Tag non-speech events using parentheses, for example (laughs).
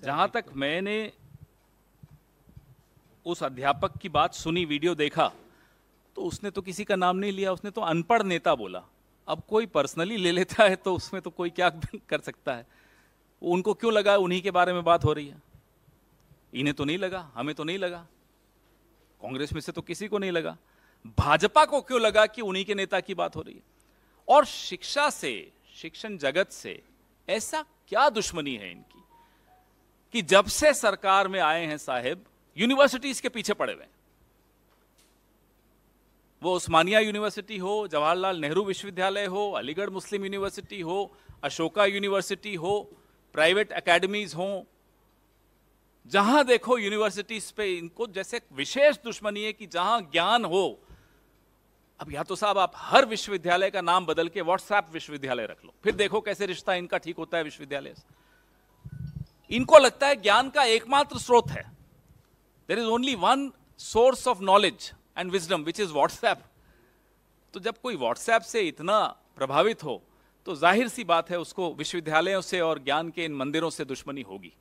जहाँ तक मैंने उस अध्यापक की बात सुनी वीडियो देखा तो उसने तो किसी का नाम नहीं लिया उसने तो अनपढ़ नेता बोला। अब कोई पर्सनली ले लेता है तो उसमें तो कोई क्या (laughs) कर सकता है? उनको क्यों लगा? उन्हीं के बारे में बात हो रही है। इन्हें तो नहीं लगा हमें तो नहीं लगा। कांग्रेस में से तो किसी को नहीं लगा। भाजपा को क्यों लगा कि उन्हीं के नेता की बात हो रही है? और शिक्षा से शिक्षण जगत से ऐसा क्या दुश्मनी है इनकी? कि जब से सरकार में आए हैं साहेब यूनिवर्सिटीज के पीछे पड़े हुए वो उस्मानिया यूनिवर्सिटी हो, जवाहरलाल नेहरू विश्वविद्यालय हो, अलीगढ़ मुस्लिम यूनिवर्सिटी हो, अशोका यूनिवर्सिटी हो प्राइवेट एकेडमीज हो, जहाँ देखो यूनिवर्सिटीज पे इनको जैसे विशेष दुश्मनी है कि जहाँ ज्ञान हो। अब या तो साहब आप हर विश्वविद्यालय का नाम बदल के व्हाट्सएप विश्वविद्यालय रख लो, फिर देखो कैसे रिश्ता इनका ठीक होता है विश्वविद्यालय से। इनको लगता है ज्ञान का एकमात्र स्रोत है। There is only one source of knowledge and wisdom which is WhatsApp तो जब कोई व्हाट्सएप से इतना प्रभावित हो तो ज़ाहिर सी बात है उसको विश्वविद्यालयों से और ज्ञान के इन मंदिरों से दुश्मनी होगी।